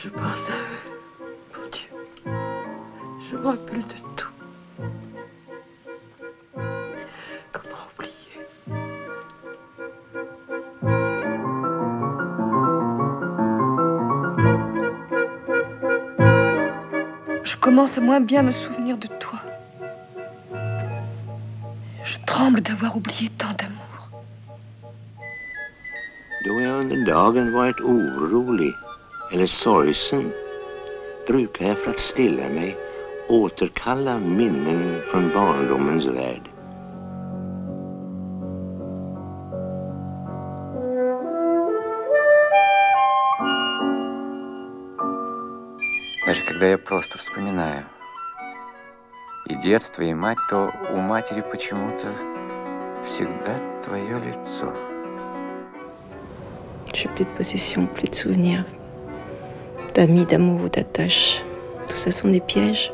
Je pense à eux, mon Dieu. Je me rappelle de tout. Comment oublier? Je commence à moins bien me souvenir de toi. Je tremble d'avoir oublié tant d'amour. Då jag under dagen varit orolig eller sorgsen brukar jag för att stilla mig återkalla minnen från barndomens värld. Даже когда я просто вспоминаю и детство, и мать, то у матери почему-то всегда твое лицо. J'ai plus de possession, plus de souvenirs, d'amis, d'amour ou d'attache. Tout ça sont des pièges.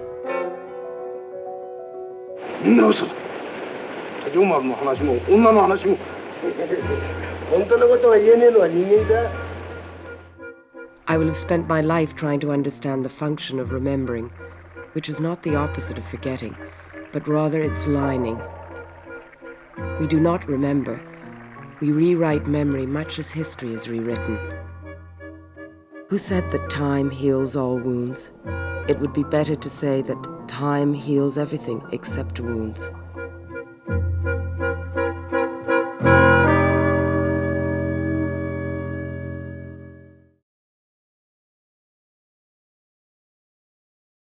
I will have spent my life trying to understand the function of remembering, which is not the opposite of forgetting, but rather its lining. We do not remember. We rewrite memory much as history is rewritten. Who said that time heals all wounds? It would be better to say that time heals everything except wounds.